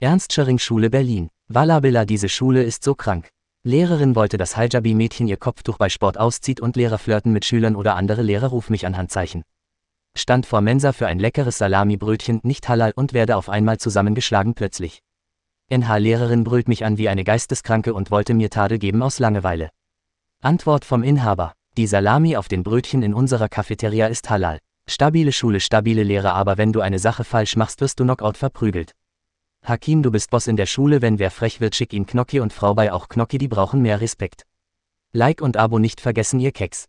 Ernst-Schering-Schule Berlin. Wallabilla diese Schule ist so krank. Lehrerin wollte, dass Hijabi-Mädchen ihr Kopftuch bei Sport auszieht und Lehrer flirten mit Schülern oder andere Lehrer ruf mich an Handzeichen. Stand vor Mensa für ein leckeres Salami-Brötchen, nicht halal und werde auf einmal zusammengeschlagen plötzlich. NH-Lehrerin brüllt mich an wie eine Geisteskranke und wollte mir Tadel geben aus Langeweile. Antwort vom Inhaber. Die Salami auf den Brötchen in unserer Cafeteria ist halal. Stabile Schule, stabile Lehre, aber wenn du eine Sache falsch machst, wirst du Knockout verprügelt. Hakim, du bist Boss in der Schule, wenn wer frech wird, schick ihn Knocki und Frau bei auch Knocki, die brauchen mehr Respekt. Like und Abo nicht vergessen, ihr Keks.